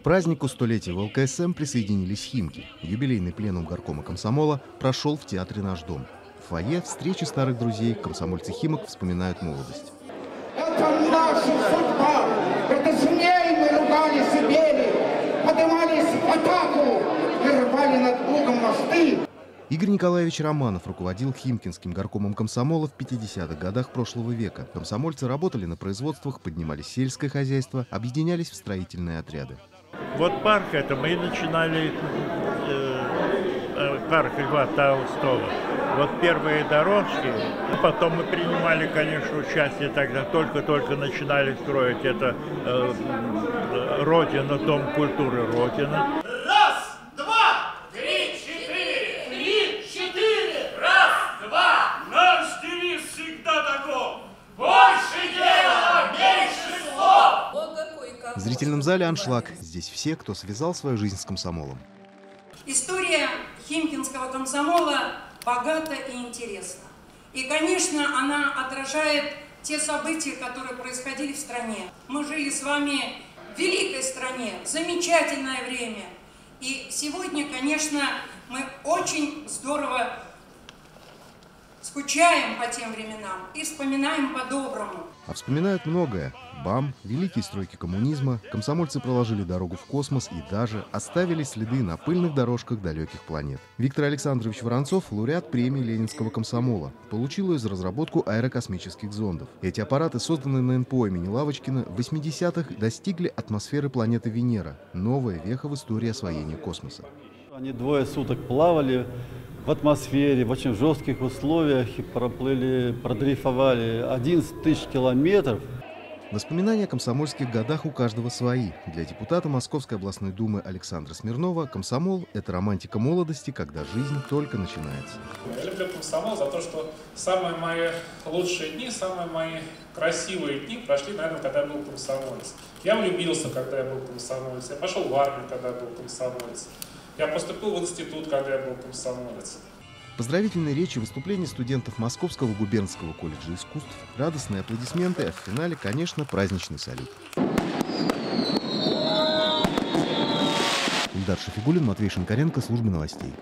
К празднику столетия ВЛКСМ присоединились Химки. Юбилейный пленум горкома комсомола прошел в театре «Наш дом». В фойе встречи старых друзей комсомольцы Химок вспоминают молодость. Это наша судьба. Это с ней мы ругались и били, поднимались в атаку и рвали над Богом мосты. Игорь Николаевич Романов руководил Химкинским горкомом комсомола в 50-х годах прошлого века. Комсомольцы работали на производствах, поднимали сельское хозяйство, объединялись в строительные отряды. Вот парк это мы начинали, э, э, парк Льва Толстого. Вот первые дорожки, потом мы принимали, конечно, участие тогда, только-только начинали строить это э, э, Родина, Дом культуры Родина. В зрительном зале аншлаг. Здесь все, кто связал свою жизнь с комсомолом. История Химкинского комсомола богата и интересна. И, конечно, она отражает те события, которые происходили в стране. Мы жили с вами в великой стране, замечательное время. И сегодня, конечно, мы очень здорово скучаем по тем временам и вспоминаем по-доброму. А вспоминают многое. БАМ, великие стройки коммунизма, комсомольцы проложили дорогу в космос и даже оставили следы на пыльных дорожках далеких планет. Виктор Александрович Воронцов – лауреат премии Ленинского комсомола. Получил ее за разработку аэрокосмических зондов. Эти аппараты, созданные на НПО имени Лавочкина, в 80-х достигли атмосферы планеты Венера. Новая веха в истории освоения космоса. Они двое суток плавали в атмосфере, в очень жестких условиях и проплыли, продрейфовали 11 тысяч километров. Воспоминания о комсомольских годах у каждого свои. Для депутата Московской областной думы Александра Смирнова комсомол – это романтика молодости, когда жизнь только начинается. Я люблю комсомол за то, что самые мои лучшие дни, самые мои красивые дни прошли, наверное, когда я был комсомолец. Я влюбился, когда я был комсомолец. Я пошел в армию, когда я был комсомолец. Я поступил в институт, когда я был комсомолец. Поздравительные речи, выступления студентов Московского губернского колледжа искусств, радостные аплодисменты, а в финале, конечно, праздничный салют. Ильдар Шафигулин, Матвей Шинкаренко, служба новостей.